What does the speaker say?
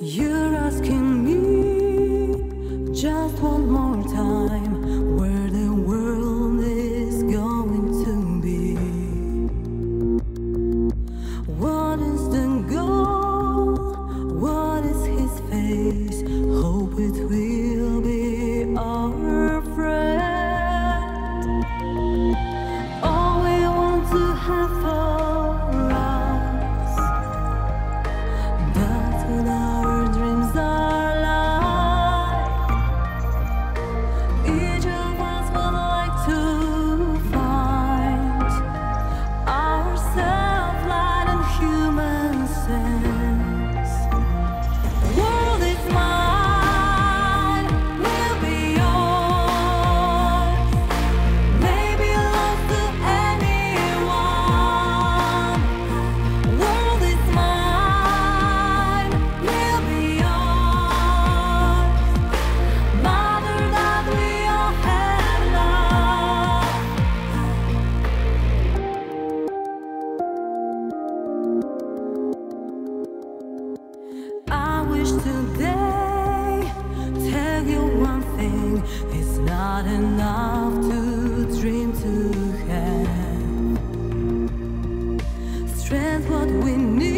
You're asking me just one more time where the world is going to be. What is the goal? What is his face? Hope it will. wish today. Tell you one thing it's not enough to dream to have. Strength what we need.